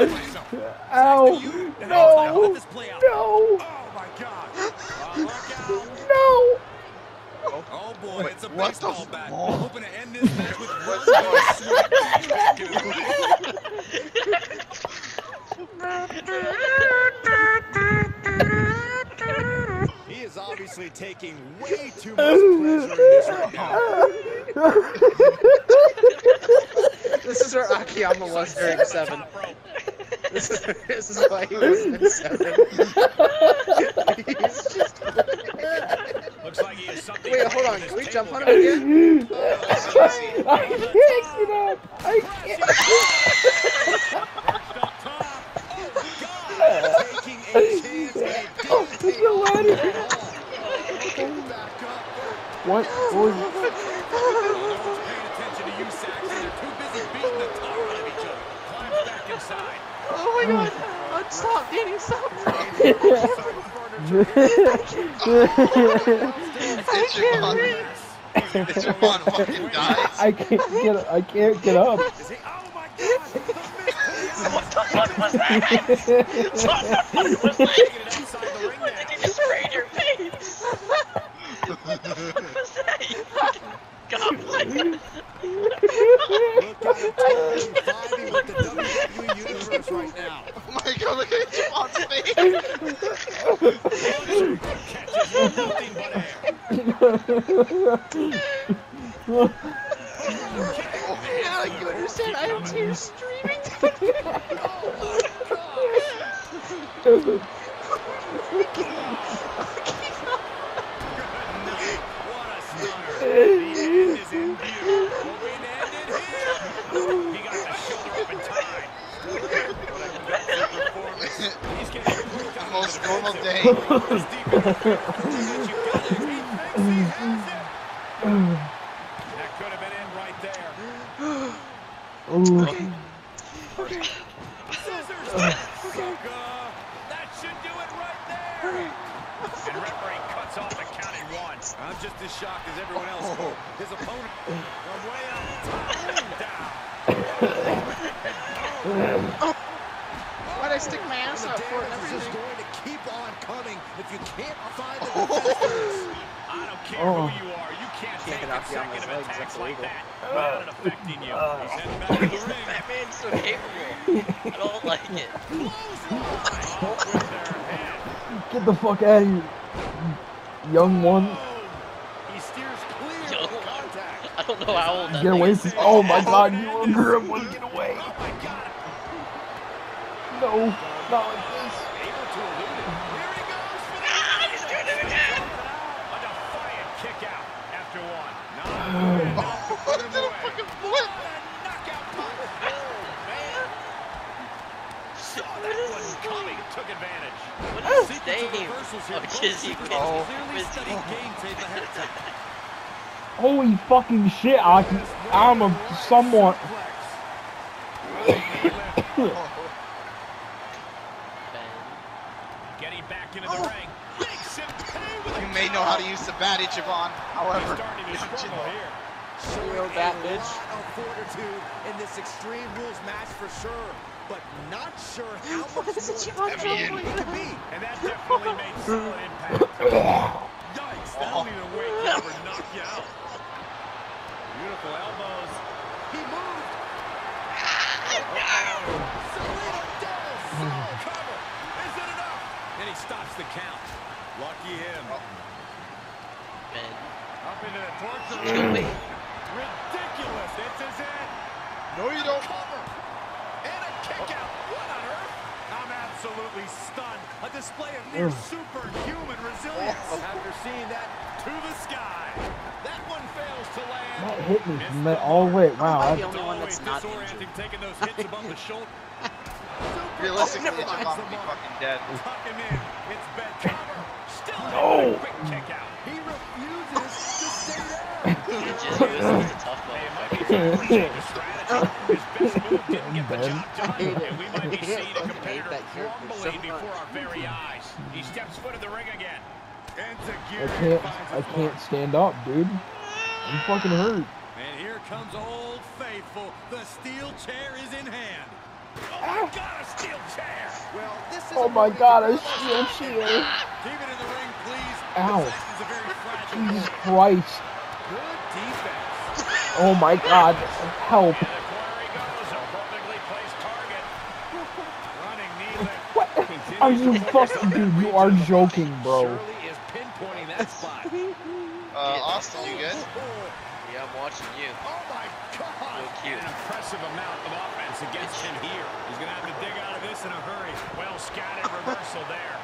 Ow! No! Let this play out. No! Oh my God! Look out. No! Oh boy, it's a What the baseball f- bat. oh. Hoping to end this match with What's one going good. He is obviously taking way too much pleasure in this right now. This is where Akiyama was during seven. This is, this is why he was in seven. He's just. Looks like he has something Wait, hold on. Can we jump on him again? I can't get up! I can't! Perched up top. Oh God! Taking a chance Oh, there's no ladder. at all. Getting back up. What? What was paying attention to you, Saxon. They're too busy beating the tar out of each other. Climbs back inside. Oh my oh. god! Oh, stop, Danny, stop! It's Javon. It's Javon fucking dies. I can't get I can't get up. Oh my God! What the fuck was that? What the fuck was that? Taking it outside the ring What did now. you just spray in your face? What the fuck was that? You fucking goblin. Look at him totally vibing with the WWE universe right now. Oh my god, look at Javon's face. Air. Now you understand, I have tears streaming down What a stunner. The end is in view. Hoping to end it here. He got the shoulder up in time. What a gutsy performance. He's getting moved The out most of the normal defensive day. As deep in the field that you got it. He thinks he has it. That could have been it right there. Ooh. Scissors. Sucker. That should do it right there. And referee cuts off the count at one. I'm just as shocked as everyone else. Cole. His opponent from way up top, down. Why'd I stick my ass And out for it and damage is just everything? going to keep on coming if you can't find the oh. defense. I don't care Oh. who you are. You can't take Kicking off consecutive Yama's legs, attacks that's like illegal. that without it oh. affecting you. Oh. He's heading back to the ring. That man's so capable. I don't like it. Clothesline with their head. Get the fuck out of here. Young one. He steers clear Young of contact. I don't know how old that Get away from is. Oh my god, you little girl one get away. Oh my God. No, not like this. Able to elude it. Here he goes for the Ah, he's doing it again. A defiant kick out after one. Not What is it, a fucking flip? knockout punch. Oh, man. Saw that one coming. Took advantage. What is his Sequence of name? Reversals here. Oh, Both Jizzy secretly Oh. Clearly studied game tape ahead of time. Holy fucking shit, Aki. I'm a somewhat. Getting back into the oh. ring. Makes him pay with a You may know how to use the batty, Javon. However, Starting to struggle. Real that a bitch. lot of fortitude in this Extreme Rules match for sure, but not sure how much Why doesn't more Javon I mean- it like be. And that definitely made solid impact. Yikes, that'll either wake you up or knock you out. Beautiful elbows. He moved. Selena does. Solid cover. Is it enough? And he stops the count. Lucky him. Man. Up into the torture Kill room. me. Ridiculous. This is it. no, you don't. Cover. And a kick out. What on earth? I'm absolutely stunned. A display of near superhuman resilience. Oh. After seeing that to the sky. That one fails to land. That hit me from that all the way. Wow. I'm the only one that's not injured. taking those hits above the shoulder. Realistically, oh, never mind. Javon would be fucking dead. Tuck him in. It's bed cover. Still No. quick kick out. He refuses to stay there. Jizzy was a tough motherfucker. His best move didn't get the job done, and we might be I seeing a competitor that so crumbling before our very eyes. He steps foot in the ring again. I can't. I can't stand up, dude. I'm fucking hurt. And here comes Old Faithful. The steel chair is in hand. Got a steel chair. Well, this is Oh my god, to a realize steel chair. Keep it in the ring, please. Ow. This is a very fragile Jesus. Christ. Good defense. Oh my god. Help. And the corner he goes. A perfectly placed target. Running knee lift. What? Are you fucking dude? You are joking, bro. Is pinpointing that spot. Uh, Austin, you good? Yeah, I'm watching you. Oh my God! Real cute. An impressive amount of offense against him here. He's gonna have to dig out of this in a hurry. Well scattered reversal there.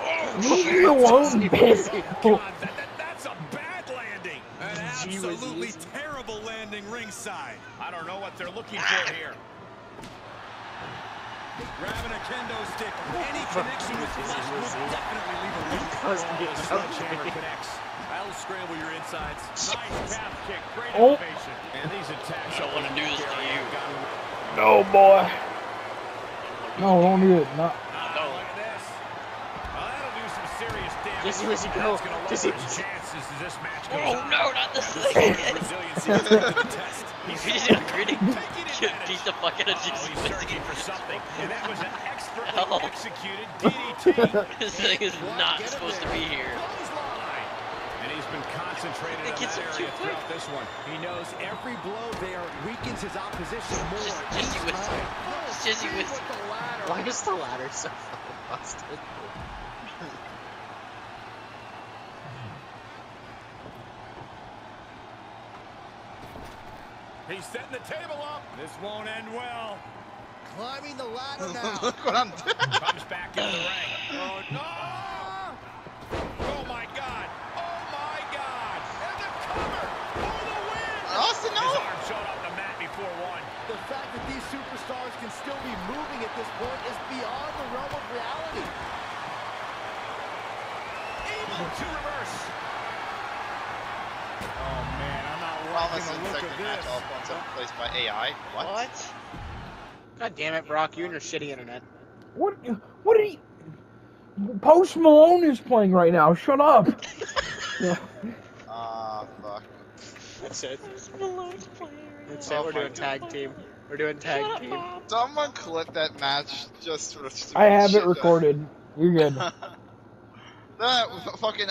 Oh, Leave me alone, bitch. God, that, oh. that, that's a bad landing. An absolutely terrible landing ringside. I don't know what they're looking for here. Grabbing a kendo stick. Any connection with flesh will definitely leave a leak. Cause Oh, the sledgehammer connects. That'll scramble your insides. Nice calf kick. Great Oh. elevation. And these attacks I don't wanna do this to you. No, boy. No, don't do it. No. Ah, No. look at this. Well, that'll do some serious damage. Jesse, where's he go? That's Jesse. chances as this match goes Oh no, not this His thing. resiliency is put to the oh, test. He's He's taking gonna advantage. beat the fuck out of Oh, Jesse he's searching for something, and that was an expertly Ow. Oh. executed DDT. This thing is not supposed to be here. Clothesline. And he's been concentrated It on gets that him too area quick. throughout this one. He knows every blow there weakens his opposition more. Just, Jesse each was, time. Jesse was. Why is the ladder so fucking busted? He's setting the table up. This won't end well. Climbing the ladder now. Look what I'm doing. Comes back into the ring. Oh, no! Oh, my God. Oh, my God. And the cover for the win. Austin, His arm showed off the mat before one. The fact that these superstars can still be moving at this point is beyond the realm of reality. Able to reverse. Oh, man. I'm not Promise liking in the look second match this. all points up placed by AI. What? What? God damn it, Brock, you and your shitty internet. What? What did he? Post Malone is playing right now. Shut up. Ah, fuck. That's it. Post Malone's playing right That's Oh it. We're doing tag team. We're doing tag Shut team. Bob. Someone clip that match just for I have it that- recorded. You're good. that fucking